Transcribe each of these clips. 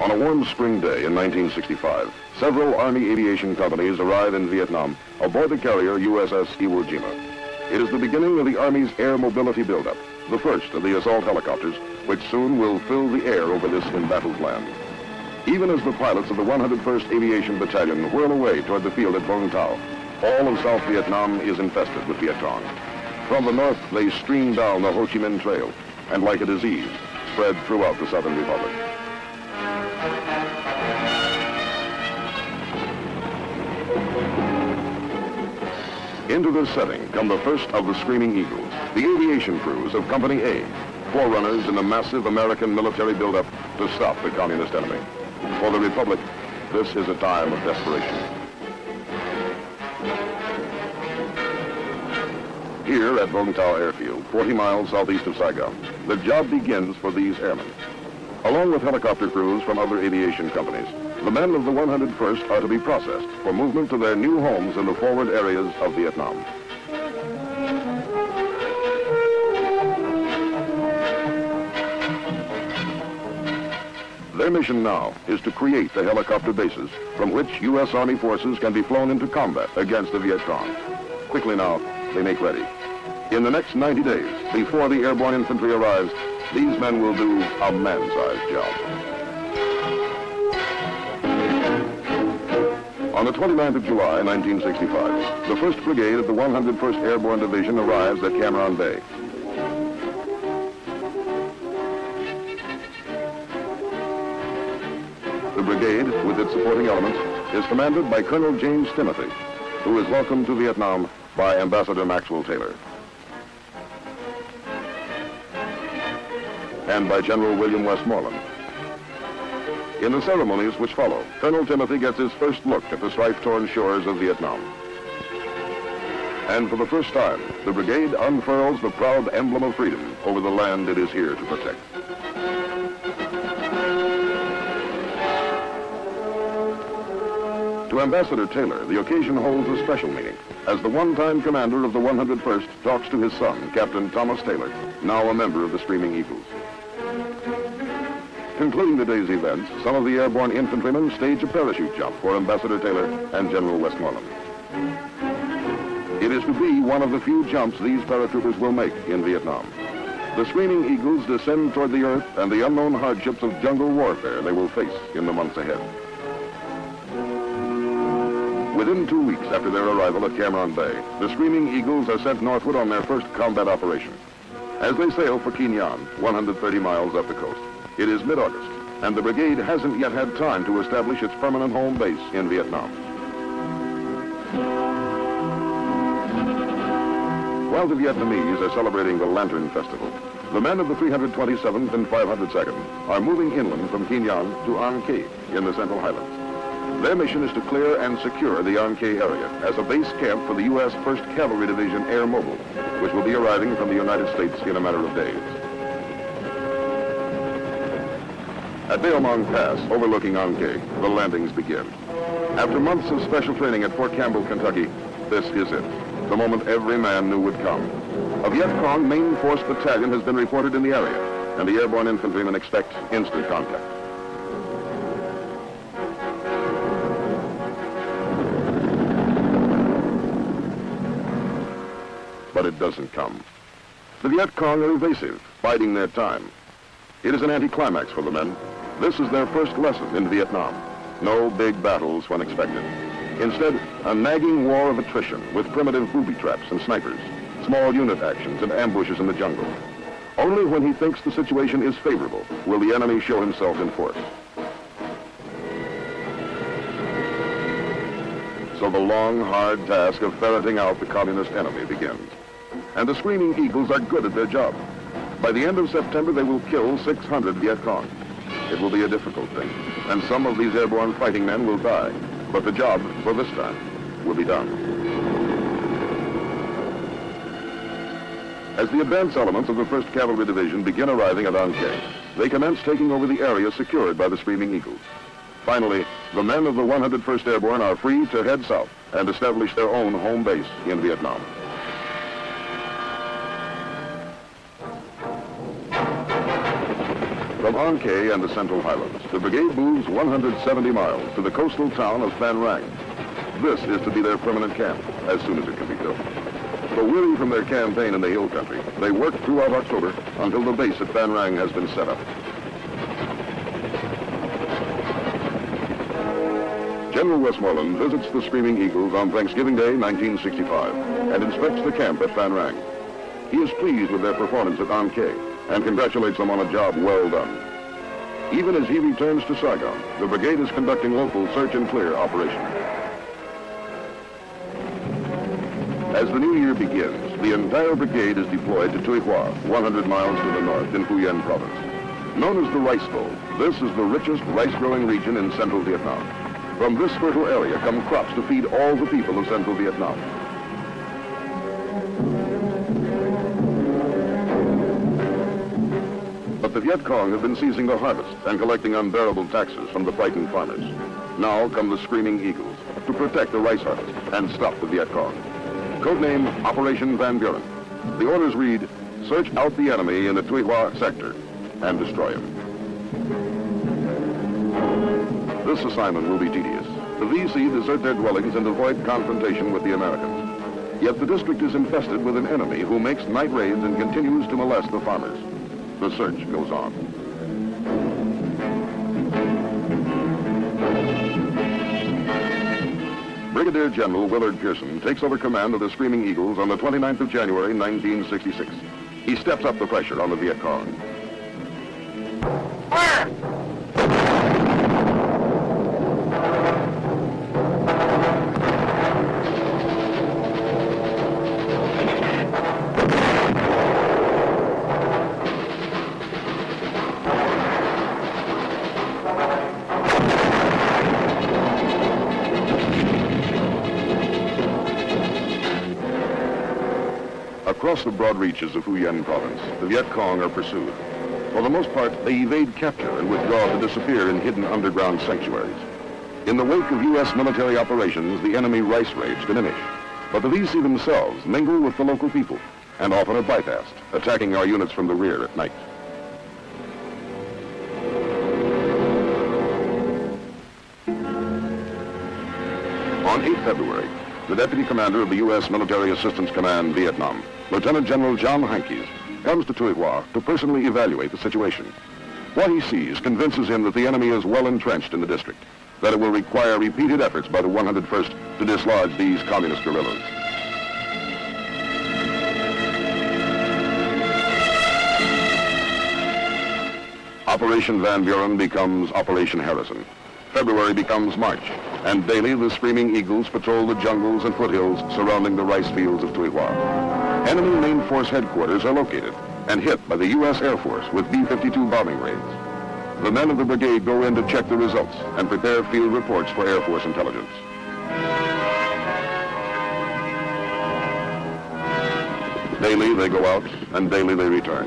On a warm spring day in 1965, several Army aviation companies arrive in Vietnam aboard the carrier USS Iwo Jima. It is the beginning of the Army's air mobility buildup, the first of the assault helicopters, which soon will fill the air over this embattled land. Even as the pilots of the 101st Aviation Battalion whirl away toward the field at Vung Tau, all of South Vietnam is infested with Viet Cong. From the north, they stream down the Ho Chi Minh Trail, and like a disease, spread throughout the Southern Republic. Into this setting come the first of the Screaming Eagles, the aviation crews of Company A, forerunners in the massive American military buildup to stop the communist enemy. For the Republic, this is a time of desperation. Here at Vung Tau Airfield, 40 miles southeast of Saigon, the job begins for these airmen. Along with helicopter crews from other aviation companies, the men of the 101st are to be processed for movement to their new homes in the forward areas of Vietnam. Their mission now is to create the helicopter bases from which U.S. Army forces can be flown into combat against the Viet Cong. Quickly now, they make ready. In the next 90 days, before the airborne infantry arrives, these men will do a man-sized job. On the 29th of July, 1965, the 1st Brigade of the 101st Airborne Division arrives at Cam Ranh Bay. The brigade, with its supporting elements, is commanded by Colonel James Timothy, who is welcomed to Vietnam by Ambassador Maxwell Taylor. And by General William Westmoreland. In the ceremonies which follow, Colonel Timothy gets his first look at the strife-torn shores of Vietnam. And for the first time, the brigade unfurls the proud emblem of freedom over the land it is here to protect. To Ambassador Taylor, the occasion holds a special meaning, as the one-time commander of the 101st talks to his son, Captain Thomas Taylor, now a member of the Screaming Eagles. Concluding the day's events, some of the airborne infantrymen stage a parachute jump for Ambassador Taylor and General Westmoreland. It is to be one of the few jumps these paratroopers will make in Vietnam. The Screaming Eagles descend toward the earth and the unknown hardships of jungle warfare they will face in the months ahead. Within two weeks after their arrival at Cam Ranh Bay, the Screaming Eagles are sent northward on their first combat operation. As they sail for Qui Nhon, 130 miles up the coast, it is mid-August, and the brigade hasn't yet had time to establish its permanent home base in Vietnam. While the Vietnamese are celebrating the Lantern Festival, the men of the 327th and 502nd are moving inland from Qui Nhon to An Khe in the Central Highlands. Their mission is to clear and secure the An Khe area as a base camp for the U.S. 1st Cavalry Division Air Mobile, which will be arriving from the United States in a matter of days. At Bao Mang Pass, overlooking An Khe, the landings begin. After months of special training at Fort Campbell, Kentucky, this is it, the moment every man knew would come. A Viet Cong main force battalion has been reported in the area, and the airborne infantrymen expect instant contact. But it doesn't come. The Viet Cong are evasive, biding their time. It is an anticlimax for the men. This is their first lesson in Vietnam. No big battles when expected. Instead, a nagging war of attrition with primitive booby traps and snipers, small unit actions and ambushes in the jungle. Only when he thinks the situation is favorable will the enemy show himself in force. So the long, hard task of ferreting out the communist enemy begins. And the Screaming Eagles are good at their job. By the end of September, they will kill 600 Viet Cong. It will be a difficult thing, and some of these airborne fighting men will die. But the job, for this time, will be done. As the advance elements of the 1st Cavalry Division begin arriving at An Khe, they commence taking over the area secured by the Screaming Eagles. Finally, the men of the 101st Airborne are free to head south and establish their own home base in Vietnam. From From and the Central Highlands, the brigade moves 170 miles to the coastal town of Phan Rang. This is to be their permanent camp, as soon as it can be built. But weary from their campaign in the hill country, they work throughout October until the base at Phan Rang has been set up. General Westmoreland visits the Screaming Eagles on Thanksgiving Day, 1965, and inspects the camp at Phan Rang. He is pleased with their performance at An Khe and congratulates them on a job well done. Even as he returns to Saigon, the brigade is conducting local search and clear operations. As the new year begins, the entire brigade is deployed to Tuy Hoa, 100 miles to the north in Yen province. Known as the Rice Bowl, this is the richest rice-growing region in central Vietnam. From this fertile area come crops to feed all the people of central Vietnam. The Viet Cong have been seizing the harvest and collecting unbearable taxes from the frightened farmers. Now come the Screaming Eagles to protect the rice harvest and stop the Viet Cong. Codename Operation Van Buren. The orders read, search out the enemy in the Tuy Hoa sector and destroy him. This assignment will be tedious. The VC desert their dwellings and avoid confrontation with the Americans. Yet the district is infested with an enemy who makes night raids and continues to molest the farmers. The search goes on. Brigadier General Willard Pearson takes over command of the Screaming Eagles on the 29th of January, 1966. He steps up the pressure on the Viet Cong. Across the broad reaches of Yen province, the Viet Cong are pursued. For the most part, they evade capture and withdraw to disappear in hidden underground sanctuaries. In the wake of U.S. military operations, the enemy rice raids diminish. But the VC themselves mingle with the local people and often are bypassed, attacking our units from the rear at night. The Deputy Commander of the U.S. Military Assistance Command, Vietnam, Lieutenant General John Heintges, comes to Tuy Hoa to personally evaluate the situation. What he sees convinces him that the enemy is well entrenched in the district, that it will require repeated efforts by the 101st to dislodge these communist guerrillas. Operation Van Buren becomes Operation Harrison. February becomes March, and daily the Screaming Eagles patrol the jungles and foothills surrounding the rice fields of Tuy Enemy main force headquarters are located and hit by the U.S. Air Force with B-52 bombing raids. The men of the brigade go in to check the results and prepare field reports for Air Force intelligence. Daily they go out, and daily they return.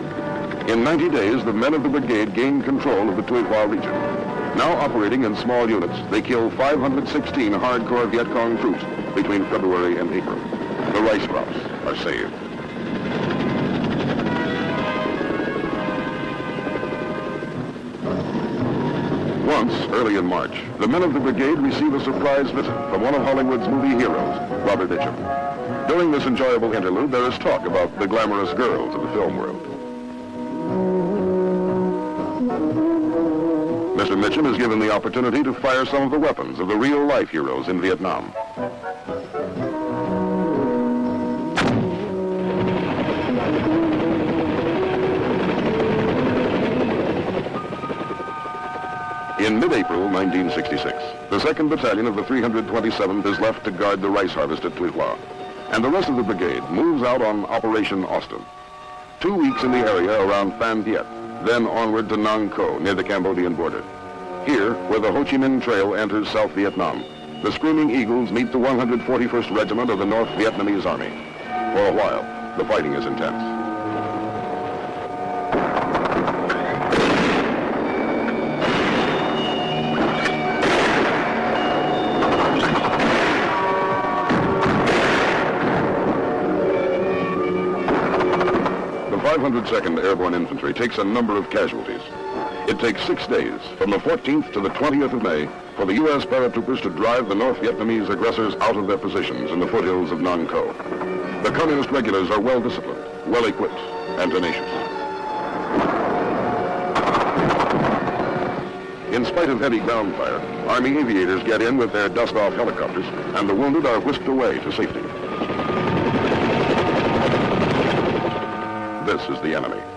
In 90 days, the men of the brigade gain control of the Tuy Hoa region. Now operating in small units, they kill 516 hardcore Viet Cong troops between February and April. The rice crops are saved. Once, early in March, the men of the brigade receive a surprise visit from one of Hollywood's movie heroes, Robert Mitchum. During this enjoyable interlude, there is talk about the glamorous girls of the film world. Mr. Mitchum is given the opportunity to fire some of the weapons of the real-life heroes in Vietnam. In mid-April 1966, the 2nd Battalion of the 327th is left to guard the rice harvest at Tuy Hoa, and the rest of the brigade moves out on Operation Austin. Two weeks in the area around Phan Thiet, then onward to Nang Co, near the Cambodian border. Here, where the Ho Chi Minh Trail enters South Vietnam, the Screaming Eagles meet the 141st Regiment of the North Vietnamese Army. For a while, the fighting is intense. The 502nd Airborne Infantry takes a number of casualties. It takes six days, from the 14th to the 20th of May, for the U.S. paratroopers to drive the North Vietnamese aggressors out of their positions in the foothills of Nam Co. The communist regulars are well disciplined, well equipped, and tenacious. In spite of heavy ground fire, Army aviators get in with their dust-off helicopters, and the wounded are whisked away to safety. This is the enemy.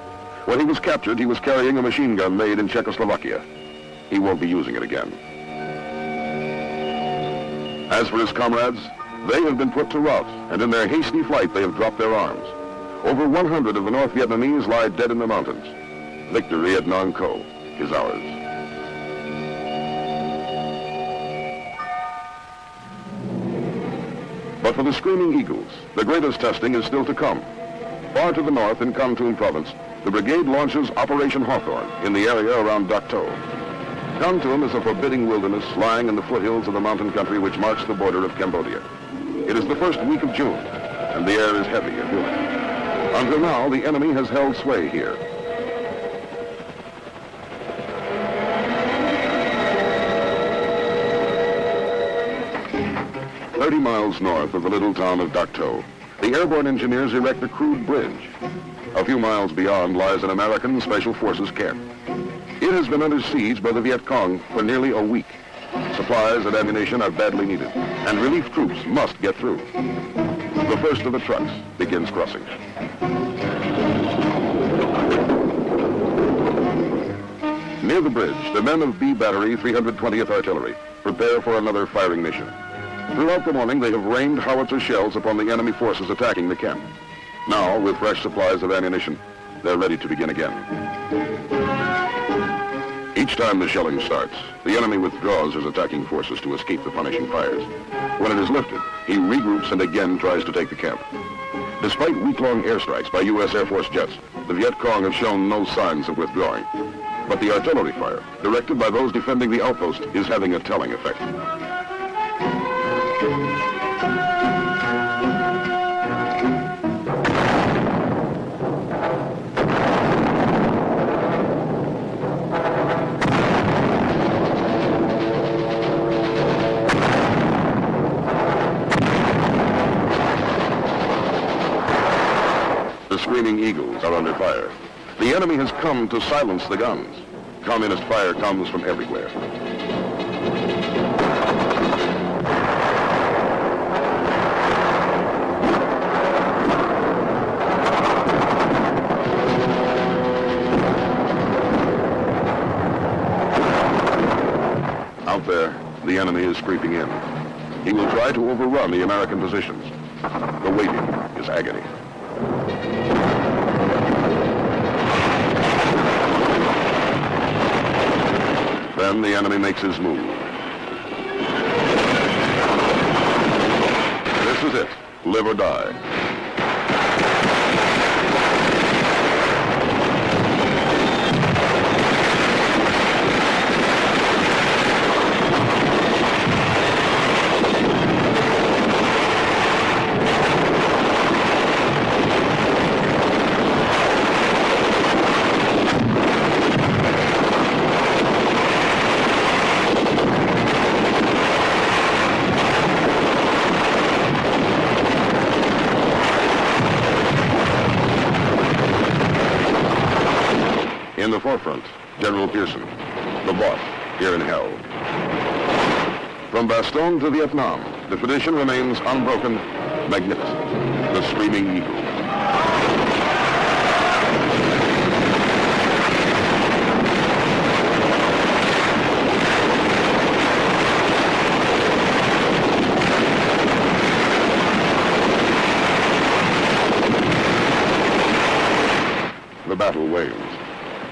When he was captured, he was carrying a machine gun made in Czechoslovakia. He won't be using it again. As for his comrades, they have been put to rout, and in their hasty flight, they have dropped their arms. Over 100 of the North Vietnamese lie dead in the mountains. Victory at Nam Co is ours. But for the Screaming Eagles, the greatest testing is still to come. Far to the north in Kon province, the brigade launches Operation Hawthorne in the area around Dak To. Kon is a forbidding wilderness lying in the foothills of the mountain country which marks the border of Cambodia. It is the first week of June, and the air is heavy and humid. Until now, the enemy has held sway here. Thirty miles north of the little town of Dak To, the airborne engineers erect a crude bridge. A few miles beyond lies an American Special Forces camp. It has been under siege by the Viet Cong for nearly a week. Supplies and ammunition are badly needed, and relief troops must get through. The first of the trucks begins crossing. Near the bridge, the men of B Battery 320th Artillery prepare for another firing mission. Throughout the morning, they have rained howitzer shells upon the enemy forces attacking the camp. Now, with fresh supplies of ammunition, they're ready to begin again. Each time the shelling starts, the enemy withdraws his attacking forces to escape the punishing fires. When it is lifted, he regroups and again tries to take the camp. Despite week-long airstrikes by U.S. Air Force jets, the Viet Cong have shown no signs of withdrawing. But the artillery fire, directed by those defending the outpost, is having a telling effect. Screaming eagles are under fire. The enemy has come to silence the guns. Communist fire comes from everywhere. Out there, the enemy is creeping in. He will try to overrun the American positions. The waiting is agony. Then the enemy makes his move. This is it. Live or die. In the forefront, General Pearson, the boss, here in hell. From Bastogne to Vietnam, the tradition remains unbroken, magnificent. The Screaming Eagle. The battle wanes.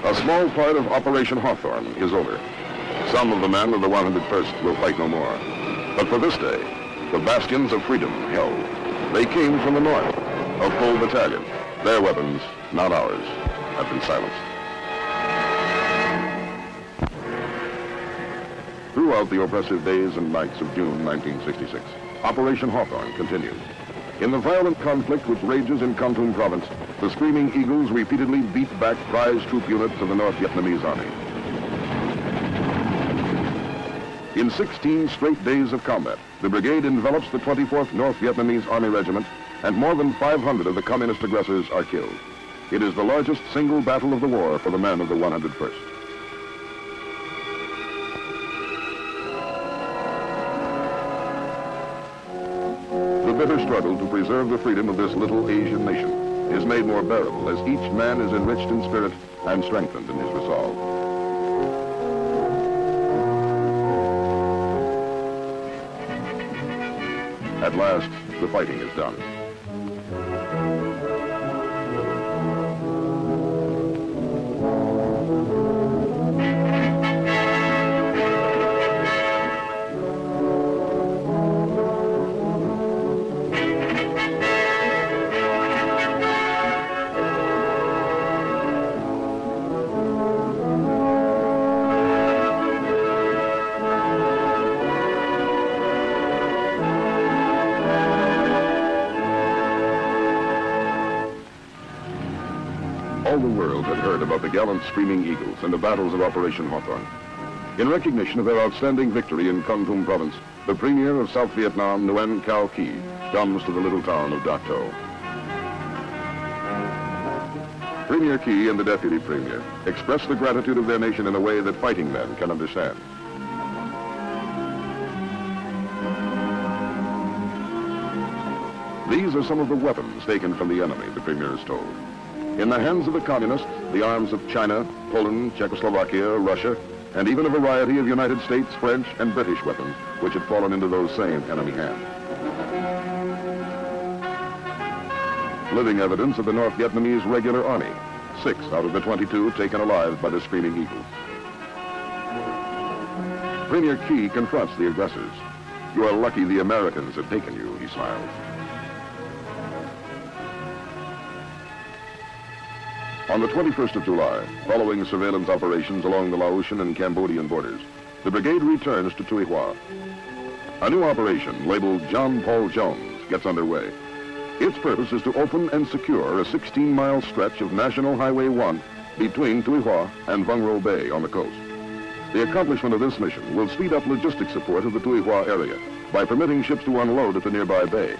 A small part of Operation Hawthorne is over. Some of the men of the 101st will fight no more. But for this day, the bastions of freedom held. They came from the north, a full battalion. Their weapons, not ours, have been silenced. Throughout the oppressive days and nights of June 1966, Operation Hawthorne continued. In the violent conflict which rages in Kon province, the Screaming Eagles repeatedly beat back prize troop units of the North Vietnamese Army. In 16 straight days of combat, the brigade envelops the 24th North Vietnamese Army Regiment, and more than 500 of the communist aggressors are killed. It is the largest single battle of the war for the men of the 101st. Preserve the freedom of this little Asian nation is made more bearable as each man is enriched in spirit and strengthened in his resolve. At last, the fighting is done. Gallant Screaming Eagles and the battles of Operation Hawthorne. In recognition of their outstanding victory in Kon Tum province, the premier of South Vietnam, Nguyen Cao Ky, comes to the little town of Dak To. Premier Ky and the deputy premier express the gratitude of their nation in a way that fighting men can understand. These are some of the weapons taken from the enemy, the premier is told. In the hands of the communists, the arms of China, Poland, Czechoslovakia, Russia, and even a variety of United States, French, and British weapons, which had fallen into those same enemy hands. Living evidence of the North Vietnamese regular army, six out of the 22 taken alive by the Screaming Eagles. Premier Ky confronts the aggressors. You are lucky the Americans have taken you, he smiles. On the 21st of July, following surveillance operations along the Laotian and Cambodian borders, the brigade returns to Tuy Hoa. A new operation labeled John Paul Jones gets underway. Its purpose is to open and secure a 16-mile stretch of National Highway 1 between Tuy Hoa and Vung Ro Bay on the coast. The accomplishment of this mission will speed up logistic support of the Tuy Hoa area by permitting ships to unload at the nearby bay.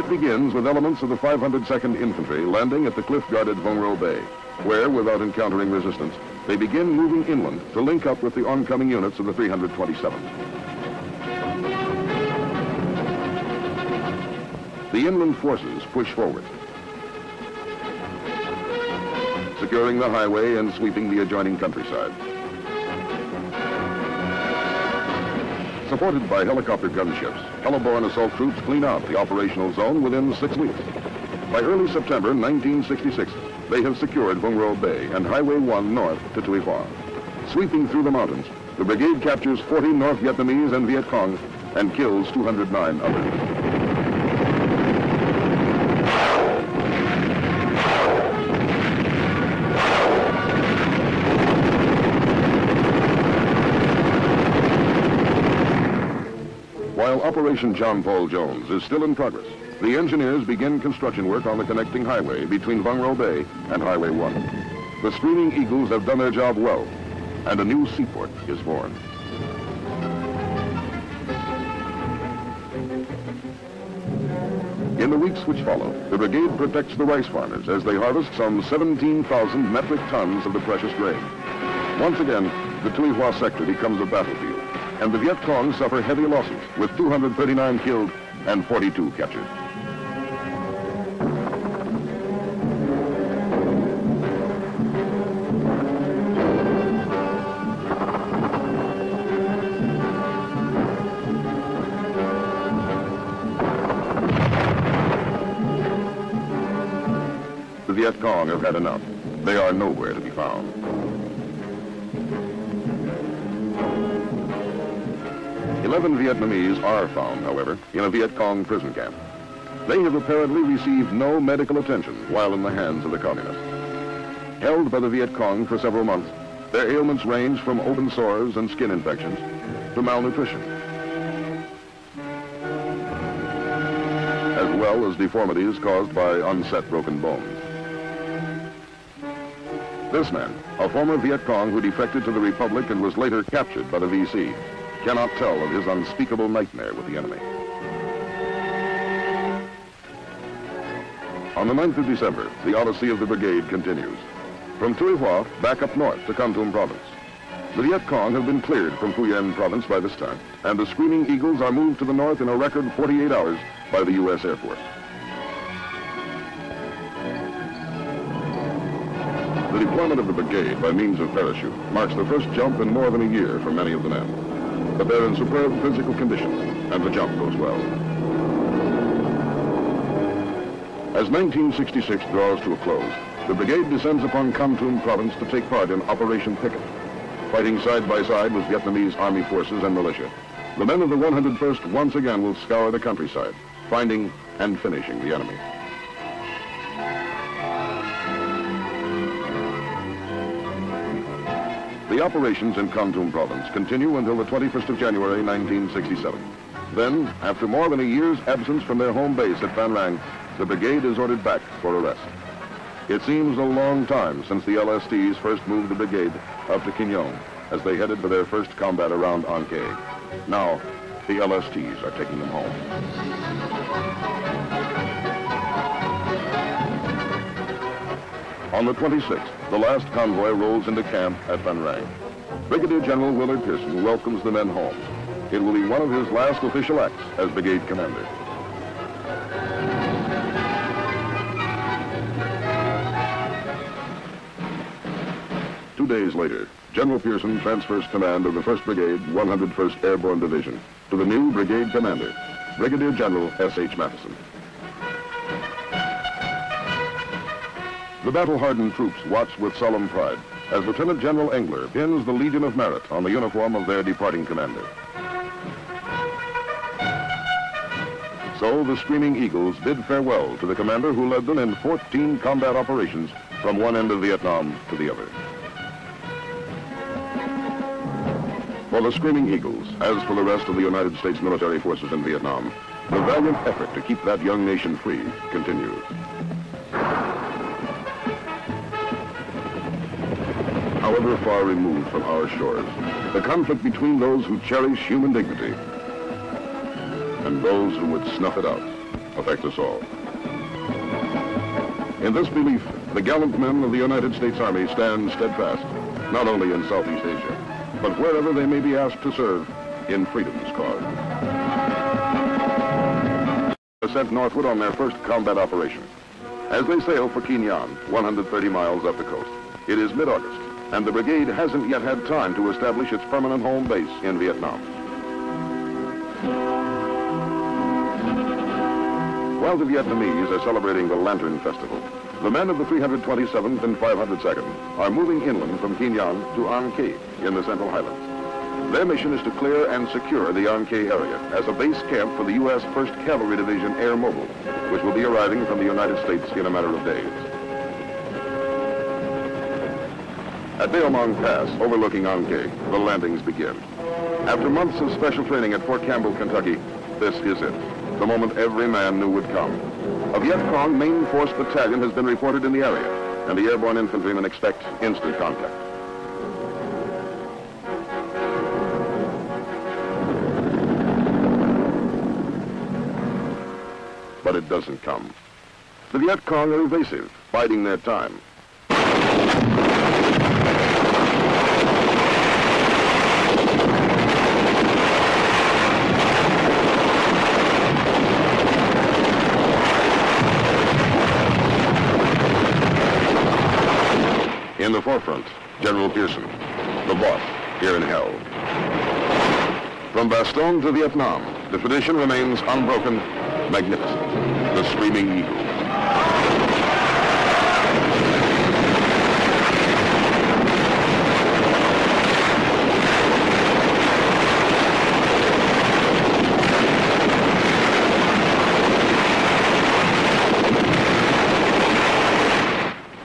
It begins with elements of the 502nd Infantry landing at the cliff-guarded Vung Ro Bay, where, without encountering resistance, they begin moving inland to link up with the oncoming units of the 327th. The inland forces push forward, securing the highway and sweeping the adjoining countryside. Supported by helicopter gunships, heliborne assault troops clean out the operational zone within six weeks. By early September 1966, they have secured Vung Ro Bay and Highway 1 north to Tuy Hoa. Sweeping through the mountains, the brigade captures 40 North Vietnamese and Viet Cong and kills 209 others. Operation John Paul Jones is still in progress, the engineers begin construction work on the connecting highway between Vung Ro Bay and Highway 1. The Screaming Eagles have done their job well, and a new seaport is born. In the weeks which follow, the brigade protects the rice farmers as they harvest some 17,000 metric tons of the precious grain. Once again, the Tuy Hoa sector becomes a battlefield, and the Viet Cong suffer heavy losses, with 239 killed and 42 captured. The Viet Cong have had enough. They are nowhere to be found. Eleven Vietnamese are found, however, in a Viet Cong prison camp. They have apparently received no medical attention while in the hands of the communists. Held by the Viet Cong for several months, their ailments range from open sores and skin infections to malnutrition, as well as deformities caused by unset broken bones. This man, a former Viet Cong who defected to the Republic and was later captured by the VC, cannot tell of his unspeakable nightmare with the enemy. On the 9th of December, the odyssey of the brigade continues. From Tuy Hoa, back up north to Kon Tum province. The Viet Cong have been cleared from Yen province by this time, and the Screaming Eagles are moved to the north in a record 48 hours by the U.S. Air Force. The deployment of the brigade by means of parachute marks the first jump in more than a year for many of the men. But they're in superb physical condition, and the jump goes well. As 1966 draws to a close, the brigade descends upon Kon province to take part in Operation Picket, fighting side by side with Vietnamese army forces and militia. The men of the 101st once again will scour the countryside, finding and finishing the enemy. The operations in Kon province continue until the 21st of January 1967. Then, after more than a year's absence from their home base at Phan Rang, the brigade is ordered back for a rest. It seems a long time since the LSTs first moved the brigade up to Kin as they headed for their first combat around An Khe. Now, the LSTs are taking them home. On the 26th, the last convoy rolls into camp at Phan Brigadier General Willard Pearson welcomes the men home. It will be one of his last official acts as brigade commander. Two days later, General Pearson transfers command of the 1st Brigade, 101st Airborne Division to the new brigade commander, Brigadier General S.H. Matheson. The battle-hardened troops watch with solemn pride as Lieutenant General Engler pins the Legion of Merit on the uniform of their departing commander. So the Screaming Eagles bid farewell to the commander who led them in 14 combat operations from one end of Vietnam to the other. For the Screaming Eagles, as for the rest of the United States military forces in Vietnam, the valiant effort to keep that young nation free continues. However far removed from our shores, the conflict between those who cherish human dignity and those who would snuff it out affects us all. In this belief, the gallant men of the United States Army stand steadfast, not only in Southeast Asia, but wherever they may be asked to serve in freedom's cause. They're sent northward on their first combat operation. As they sail for Qui 130 miles up the coast, it is mid-August, and the brigade hasn't yet had time to establish its permanent home base in Vietnam. While the Vietnamese are celebrating the Lantern Festival, the men of the 327th and 502nd are moving inland from Qui Nhon to An Khe in the Central Highlands. Their mission is to clear and secure the An Khe area as a base camp for the U.S. 1st Cavalry Division Air Mobile, which will be arriving from the United States in a matter of days. At Bao Pass, overlooking An Khe, the landings begin. After months of special training at Fort Campbell, Kentucky, this is it, the moment every man knew would come. A Viet Cong main force battalion has been reported in the area, and the airborne infantrymen expect instant contact. But it doesn't come. The Viet Cong are evasive, biding their time. In the forefront, General Pearson, the boss, here in hell. From Bastogne to Vietnam, the tradition remains unbroken, magnificent. The Screaming Eagle.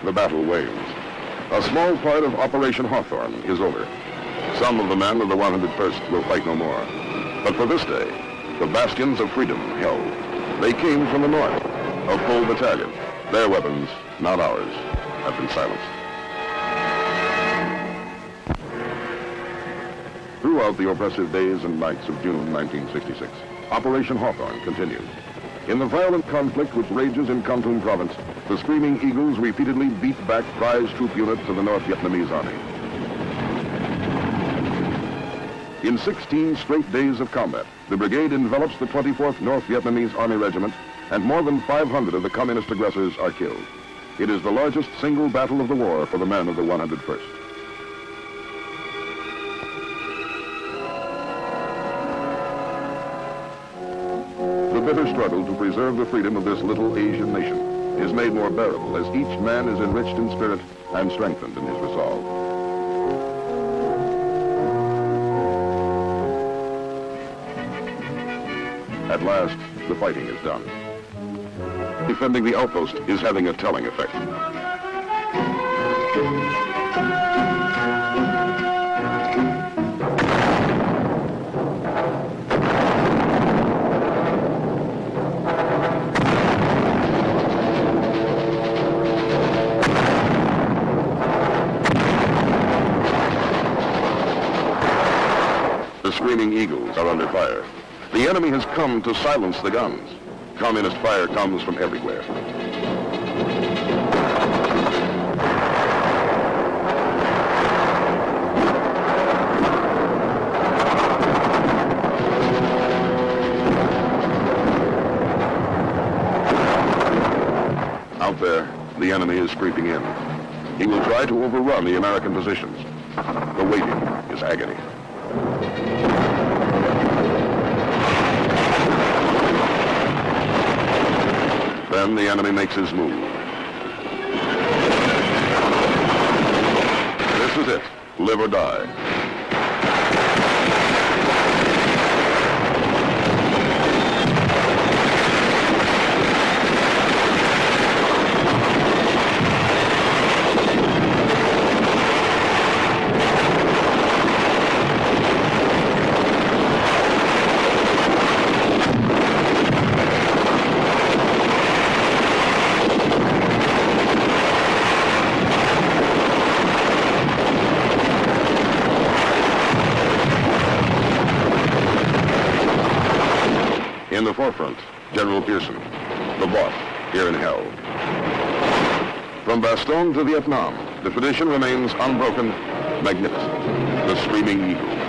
The battle wanes. A small part of Operation Hawthorne is over. Some of the men of the 101st will fight no more. But for this day, the bastions of freedom held. They came from the north, a full battalion. Their weapons, not ours, have been silenced. Throughout the oppressive days and nights of June 1966, Operation Hawthorne continued. In the violent conflict which rages in Kon Tum province, the Screaming Eagles repeatedly beat back prize troop units of the North Vietnamese army. In 16 straight days of combat, the brigade envelops the 24th North Vietnamese Army Regiment, and more than 500 of the communist aggressors are killed. It is the largest single battle of the war for the men of the 101st. preserve the freedom of this little Asian nation is made more bearable as each man is enriched in spirit and strengthened in his resolve. At last, the fighting is done. Defending the outpost is having a telling effect. guns are under fire. The enemy has come to silence the guns. Communist fire comes from everywhere. Out there, the enemy is creeping in. He will try to overrun the American positions. The waiting is agony. enemy makes his move. This is it, live or die. forefront, General Pearson, the boss, here in hell. From Bastogne to Vietnam, the tradition remains unbroken, magnificent, the Screaming Eagle.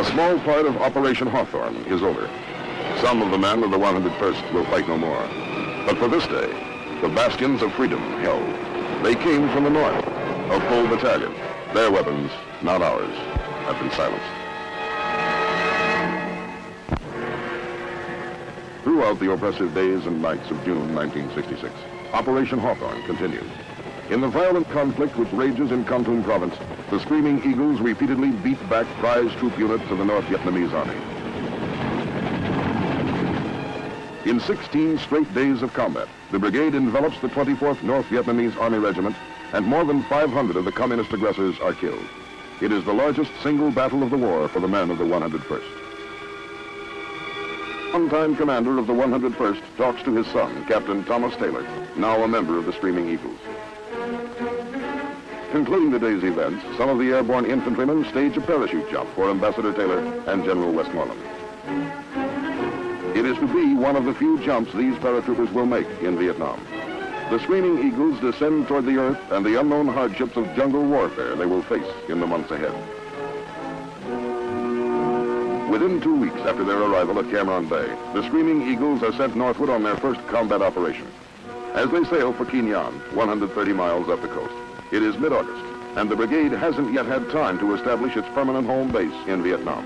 A small part of Operation Hawthorne is over. Some of the men of the 101st will fight no more. But for this day, the bastions of freedom held. They came from the north, a full battalion. Their weapons, not ours, have been silenced. Throughout the oppressive days and nights of June 1966, Operation Hawthorne continued. In the violent conflict which rages in Kon Tum province, the Screaming Eagles repeatedly beat back prize troop units of the North Vietnamese Army. In 16 straight days of combat, the brigade envelops the 24th North Vietnamese Army Regiment, and more than 500 of the communist aggressors are killed. It is the largest single battle of the war for the men of the 101st. Longtime commander of the 101st talks to his son, Captain Thomas Taylor, now a member of the Screaming Eagles. Concluding the day's events, some of the airborne infantrymen stage a parachute jump for Ambassador Taylor and General Westmoreland. It is to be one of the few jumps these paratroopers will make in Vietnam. The screaming eagles descend toward the earth and the unknown hardships of jungle warfare they will face in the months ahead. Within two weeks after their arrival at Cam Ranh Bay, the Screaming Eagles are sent northward on their first combat operation as they sail for Qui Nhon, 130 miles up the coast. It is mid-August, and the brigade hasn't yet had time to establish its permanent home base in Vietnam.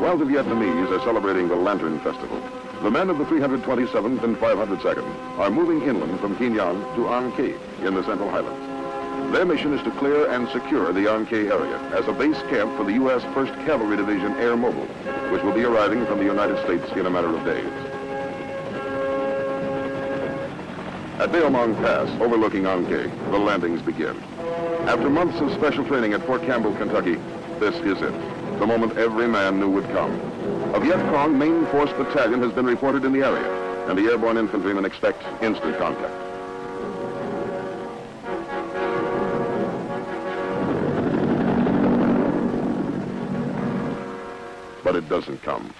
While the Vietnamese are celebrating the Lantern Festival, the men of the 327th and 502nd are moving inland from Qui Nhon to An Khe in the Central Highlands. Their mission is to clear and secure the Yankee area as a base camp for the U.S. 1st Cavalry Division Air Mobile, which will be arriving from the United States in a matter of days. At Bayamong Pass, overlooking An Khe, the landings begin. After months of special training at Fort Campbell, Kentucky, this is it. The moment every man knew would come. A Viet Cong main force battalion has been reported in the area, and the airborne infantrymen expect instant contact. But it doesn't come.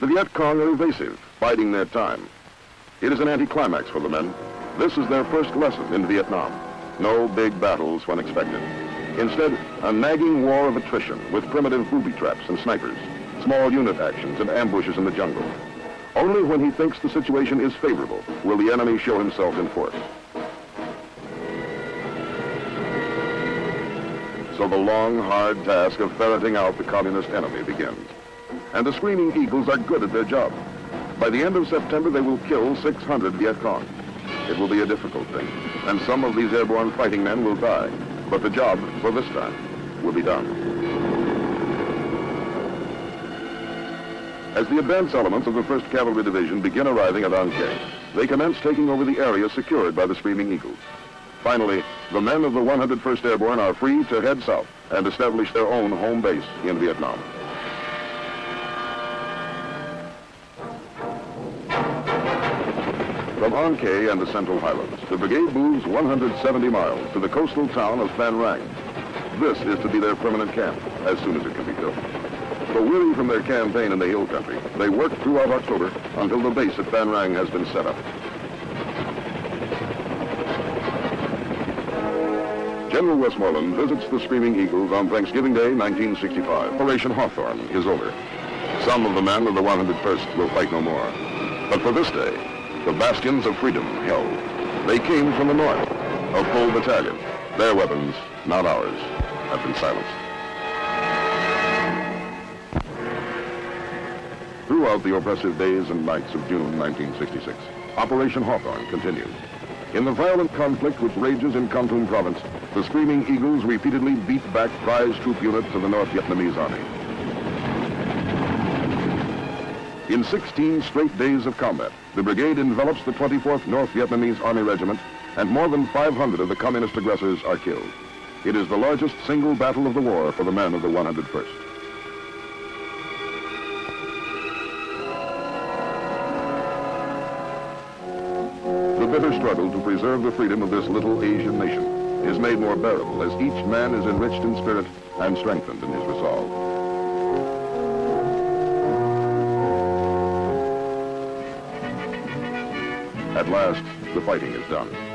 The Viet Cong are evasive, biding their time. It is an anticlimax for the men. This is their first lesson in Vietnam. No big battles when expected. Instead, a nagging war of attrition with primitive booby traps and snipers, small unit actions and ambushes in the jungle. Only when he thinks the situation is favorable will the enemy show himself in force. So the long, hard task of ferreting out the communist enemy begins. And the Screaming Eagles are good at their job. By the end of September, they will kill 600 Viet Cong. It will be a difficult thing, and some of these airborne fighting men will die. But the job, for this time, will be done. As the advance elements of the 1st Cavalry Division begin arriving at An Khe, they commence taking over the area secured by the Screaming Eagles. Finally, the men of the 101st Airborne are free to head south and establish their own home base in Vietnam. From An Khe and the Central Highlands, the brigade moves 170 miles to the coastal town of Phan Rang. This is to be their permanent camp, as soon as it can be built. So weary from their campaign in the hill country, they work throughout October until the base at Phan Rang has been set up. General Westmoreland visits the Screaming Eagles on Thanksgiving Day, 1965. Operation Hawthorne is over. Some of the men of the 101st will fight no more. But for this day, the bastions of freedom held. They came from the north, a full battalion. Their weapons, not ours, have been silenced. Throughout the oppressive days and nights of June 1966, Operation Hawthorne continued. In the violent conflict which rages in Kon province, the Screaming Eagles repeatedly beat back prize troop units of the North Vietnamese Army. In 16 straight days of combat, the brigade envelops the 24th North Vietnamese Army Regiment, and more than 500 of the communist aggressors are killed. It is the largest single battle of the war for the men of the 101st. The bitter struggle to preserve the freedom of this little Asian nation is made more bearable as each man is enriched in spirit and strengthened in his resolve. At last, the fighting is done.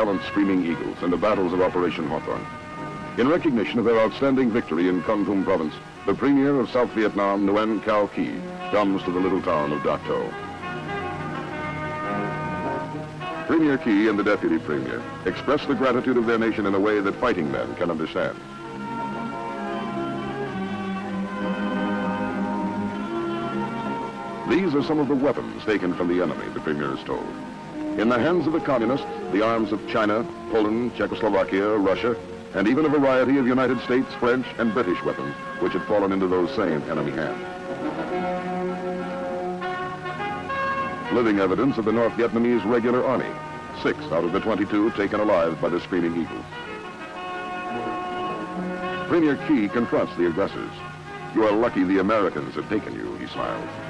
Gallant Screaming Eagles and the battles of Operation Hawthorne. In recognition of their outstanding victory in Kon Tum province, the Premier of South Vietnam, Nguyen Cao Ky, comes to the little town of Dak To. Premier Ky and the Deputy Premier express the gratitude of their nation in a way that fighting men can understand. These are some of the weapons taken from the enemy, the Premier is told. In the hands of the communists, the arms of China, Poland, Czechoslovakia, Russia, and even a variety of United States, French, and British weapons, which had fallen into those same enemy hands. Living evidence of the North Vietnamese regular army, six out of the 22 taken alive by the Screaming Eagles. Premier Ky confronts the aggressors. You are lucky the Americans have taken you, he smiles.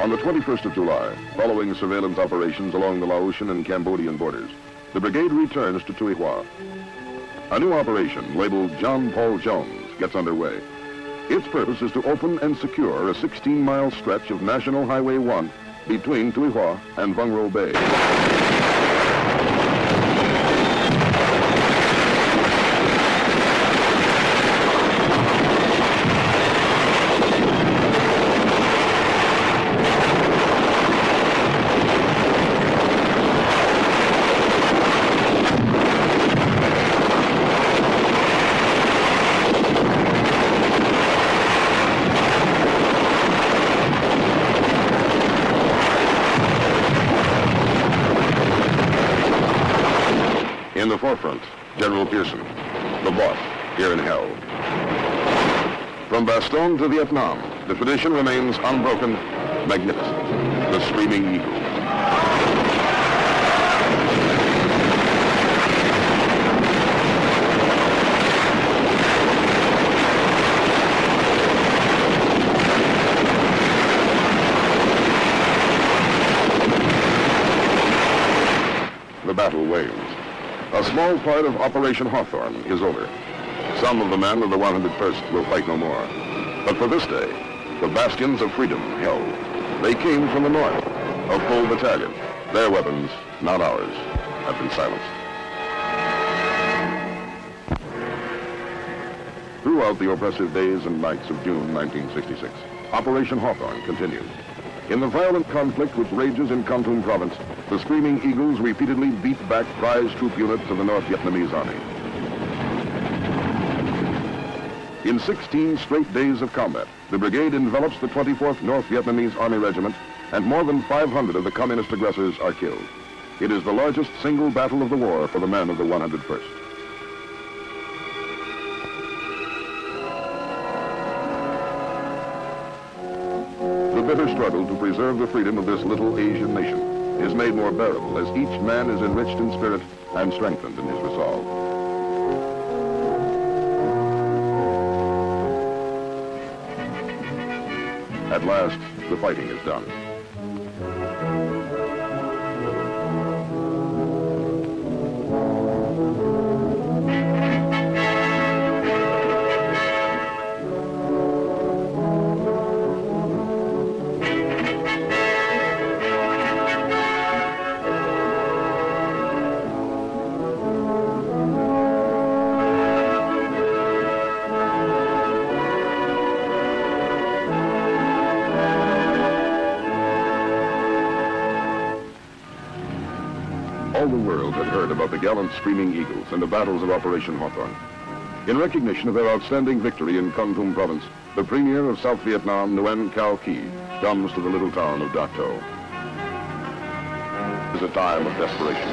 On the 21st of July, following surveillance operations along the Laotian and Cambodian borders, the brigade returns to Tuy Hoa. A new operation labeled John Paul Jones gets underway. Its purpose is to open and secure a 16-mile stretch of National Highway 1 between Tuy Hoa and Vung Ro Bay. In the forefront, General Pearson, the boss, here in hell. To Vietnam, the tradition remains unbroken, magnificent. The Screaming Eagle. The battle wanes. A small part of Operation Hawthorne is over. Some of the men of the 101st will fight no more. But for this day, the bastions of freedom held. They came from the north, a full battalion. Their weapons, not ours, have been silenced. Throughout the oppressive days and nights of June 1966, Operation Hawthorne continued. In the violent conflict which rages in Kon province, the Screaming Eagles repeatedly beat back prize troop units of the North Vietnamese Army. In 16 straight days of combat, the brigade envelops the 24th North Vietnamese Army Regiment, and more than 500 of the communist aggressors are killed. It is the largest single battle of the war for the men of the 101st. The bitter struggle to preserve the freedom of this little Asian nation is made more bearable as each man is enriched in spirit and strengthened in his resolve. At last, the fighting is done. Gallant Screaming Eagles and the battles of Operation Hawthorne. In recognition of their outstanding victory in Kon Tum province, the premier of South Vietnam, Nguyen Cao Ky, comes to the little town of Dak To. It is a time of desperation.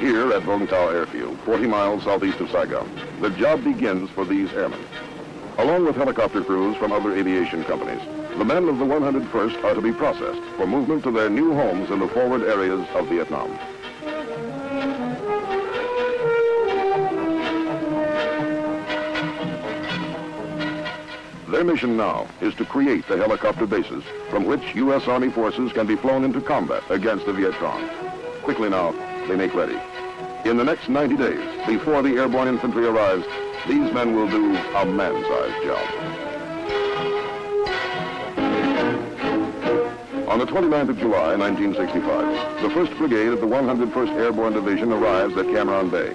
Here at Vung Tau Airfield, 40 miles southeast of Saigon, the job begins for these airmen. Along with helicopter crews from other aviation companies, the men of the 101st are to be processed for movement to their new homes in the forward areas of Vietnam. Their mission now is to create the helicopter bases from which U.S. Army forces can be flown into combat against the Viet Cong. Quickly now, they make ready. In the next 90 days, before the airborne infantry arrives, these men will do a man-sized job. On the 29th of July, 1965, the 1st Brigade of the 101st Airborne Division arrives at Cam Ranh Bay.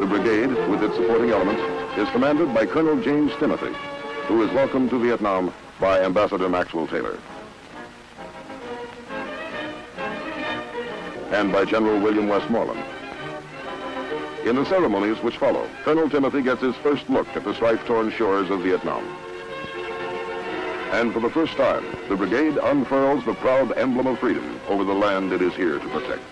The brigade, with its supporting elements, is commanded by Colonel James Timothy, who is welcomed to Vietnam by Ambassador Maxwell Taylor. And by General William Westmoreland. In the ceremonies which follow, Colonel Timothy gets his first look at the strife-torn shores of Vietnam. And for the first time, the brigade unfurls the proud emblem of freedom over the land it is here to protect.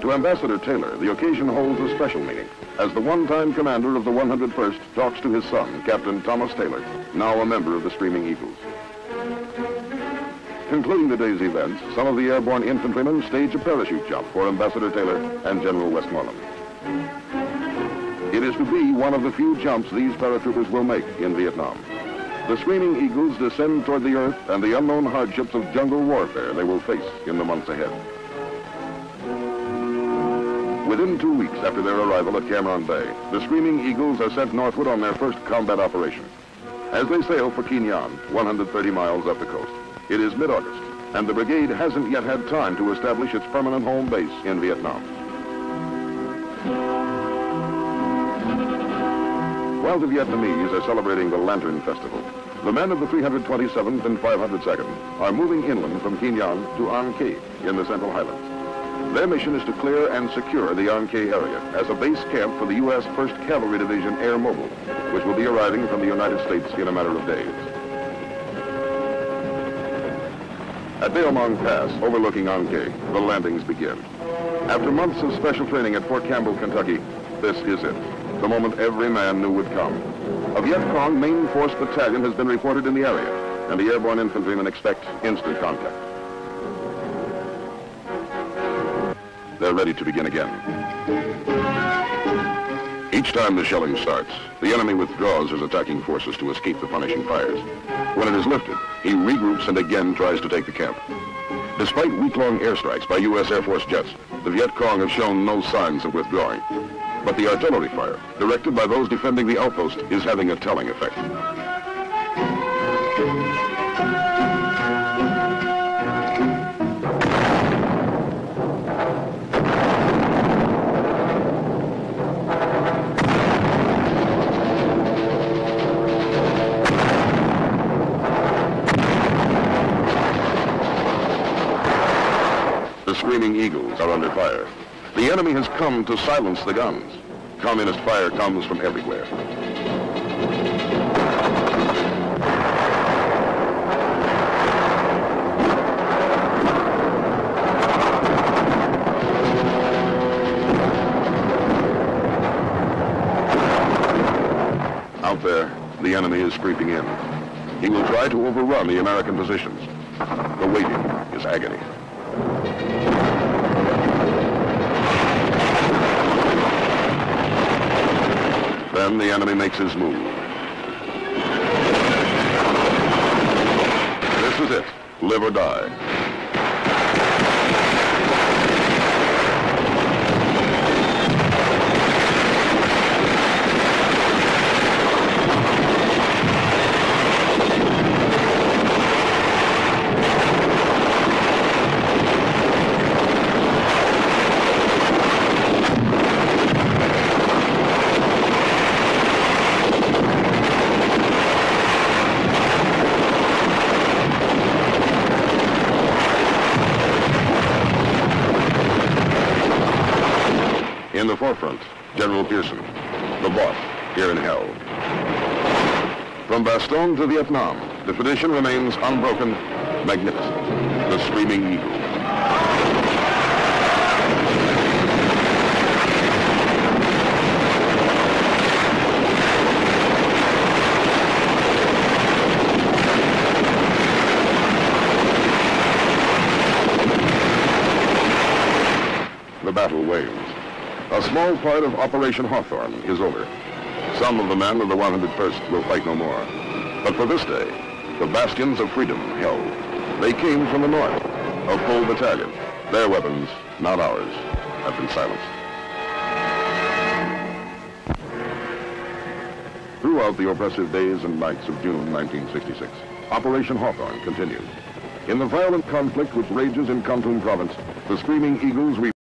To Ambassador Taylor, the occasion holds a special meaning, as the one-time commander of the 101st talks to his son, Captain Thomas Taylor, now a member of the Screaming Eagles. Concluding the day's events, some of the airborne infantrymen stage a parachute jump for Ambassador Taylor and General Westmoreland. It is to be one of the few jumps these paratroopers will make in Vietnam. The Screaming Eagles descend toward the earth and the unknown hardships of jungle warfare they will face in the months ahead. Within two weeks after their arrival at Cam Ranh Bay, the Screaming Eagles are sent northward on their first combat operation. As they sail for Qui Nhon, 130 miles up the coast, it is mid-August, and the brigade hasn't yet had time to establish its permanent home base in Vietnam. While the Vietnamese are celebrating the Lantern Festival, the men of the 327th and 502nd are moving inland from Qui Nhon to An Khe in the Central Highlands. Their mission is to clear and secure the An Khe area as a base camp for the U.S. 1st Cavalry Division Air Mobile, which will be arriving from the United States in a matter of days. At Bailmong Pass, overlooking An Khe, the landings begin. After months of special training at Fort Campbell, Kentucky, this is it. The moment every man knew would come. A Viet Cong main force battalion has been reported in the area, and the airborne infantrymen expect instant contact. They're ready to begin again. Each time the shelling starts, the enemy withdraws his attacking forces to escape the punishing fires. When it is lifted, he regroups and again tries to take the camp. Despite week-long airstrikes by U.S. Air Force jets, the Viet Cong have shown no signs of withdrawing. But the artillery fire, directed by those defending the outpost, is having a telling effect. Screaming Eagles are under fire. The enemy has come to silence the guns. Communist fire comes from everywhere. Out there, the enemy is creeping in. He will try to overrun the American positions. The waiting is agony. The enemy makes his move. This is it. Live or die. In the forefront, General Pearson, the boss, here in hell. Bastogne to Vietnam, the tradition remains unbroken, magnificent. The Screaming Eagle. The battle wanes. A small part of Operation Hawthorne is over. Some of the men of the 101st will fight no more. But for this day, the bastions of freedom held. They came from the north, a full battalion. Their weapons, not ours, have been silenced. Throughout the oppressive days and nights of June 1966, Operation Hawthorne continued. In the violent conflict which rages in Kon Tum province, the Screaming Eagles